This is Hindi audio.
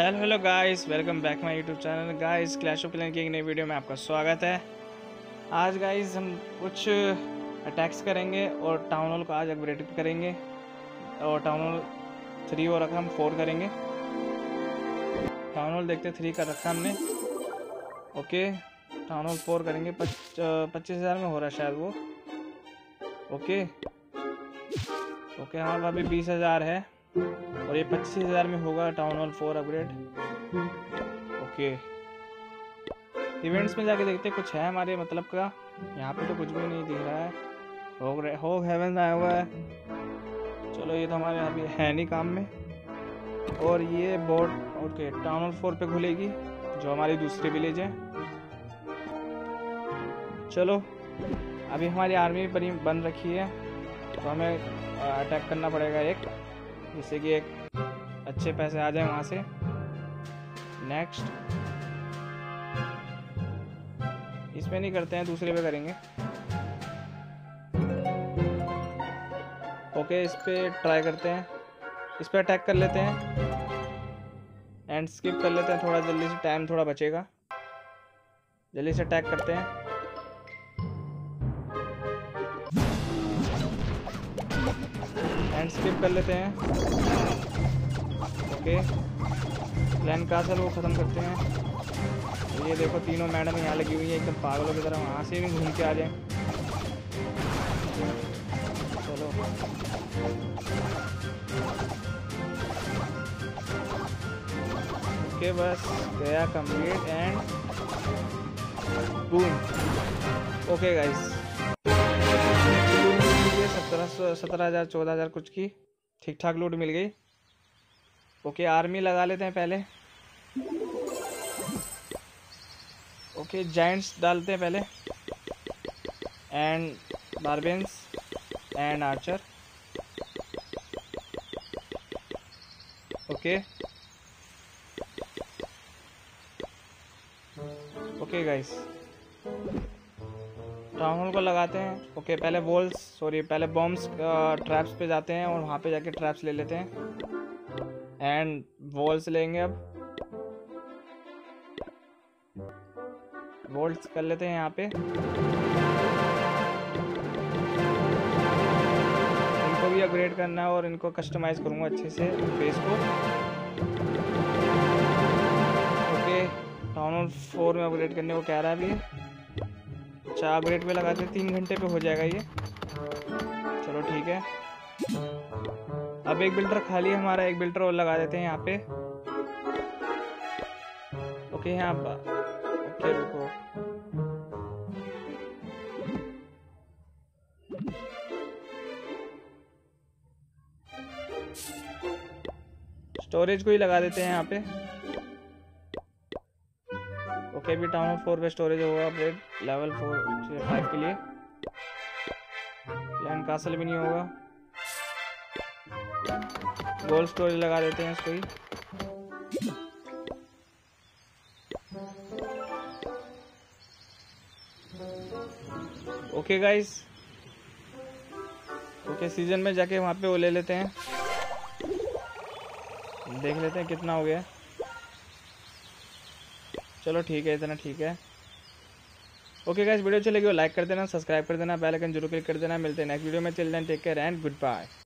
Hello hello guys welcome back my YouTube channel guys Clash of Clan की एक नई वीडियो में आपका स्वागत है। आज गाइस हम कुछ अटैक्स करेंगे और टाउन हॉल को आज अपग्रेड करेंगे और टाउन हॉल थ्री और रखा, हम फोर करेंगे। टाउन हॉल देखते थ्री का रखा हमने। ओके टाउन हॉल फोर करेंगे। पच्चीस हज़ार में हो रहा है शायद वो। ओके ओके हमारे पास अभी बीस हज़ार है। और ये पच्चीस हज़ार में होगा town hall four upgrade okay events में जाके देखते कुछ है हमारे मतलब का? यहाँ पे तो कुछ भी नहीं दिख रहा है। होग हेवन आया हुआ है। चलो, ये तो हमारे यहाँ अभी है नहीं काम में। और ये board okay town hall four पे खुलेगी, जो हमारी दूसरी विलेज है। चलो, अभी हमारी आर्मी बनी, बन रखी है। तो हमें अटैक करना पड़ेगा एक। जिससे कि एक अच्छे पैसे आ जाए वहाँ से। नेक्स्ट इसमें नहीं करते हैं, दूसरे पे करेंगे। ओके इस पे ट्राई करते हैं। इस पे अटैक कर लेते हैं। एंड स्किप कर लेते हैं थोड़ा, जल्दी से टाइम थोड़ा बचेगा। जल्दी से अटैक करते हैं। एंड स्किप कर लेते हैं। ओके प्लान कासल वो ख़त्म करते हैं? ये देखो, तीनों मैडम यहाँ लगी हुई है। एकदम पागलों की तरह वहाँ से भी घूम के आ जाए। चलो। ओके बस गया complete and boom okay guys सत्रह सौ, सत्रह हज़ार, चौदह हज़ार कुछ की। ठीक ठाक लूट मिल गई। ओके आर्मी लगा लेते हैं पहले। ओके जाइंट्स डालते हैं पहले। And barbarians and archer okay okay guys town hall को लगाते हैं। ओके, पहले वॉल्स सॉरी पहले बॉम्ब्स ट्रैप्स पे जाते हैं और वहाँ पे जाके ट्रैप्स ले लेते हैं। एंड वॉल्स लेंगे अब। वॉल्स कर लेते हैं यहाँ पे। इनको भी अपग्रेड करना है और इनको कस्टमाइज करूँगा अच्छे से बेस को। ओके टाउन हॉल फोर में अपग्रेड करने को कह रहा है अभी। अच्छा आप अपग्रेड पे लगाते तीन घंटे पे हो जाएगा ये। चलो ठीक है। अब एक बिल्डर खाली हमारा एक बिल्डर और लगा देते हैं यहाँ पे। ओके यहाँ ओके रुको। स्टोरेज को ही लगा देते हैं यहाँ पे। ओके भी टाउन फोर पे स्टोरेज होगा अपग्रेड लेवल फोर फाइव के लिए। प्लान कासल भी नहीं होगा। गोल्ड स्टोरेज लगा देते हैं इसको ही। ओके गाइस ओके सीज़न में जाके वहाँ पे वो ले लेते हैं। देख लेते हैं कितना हो गया। चलो ठीक है, इतना ठीक है। ओके गाइस वीडियो हो लाइक कर देना सब्सक्राइब कर देना बेल आइकन ज़रूर क्लिक कर देना, मिलते हैं नेक्स्ट वीडियो में चल जाए take care and good bye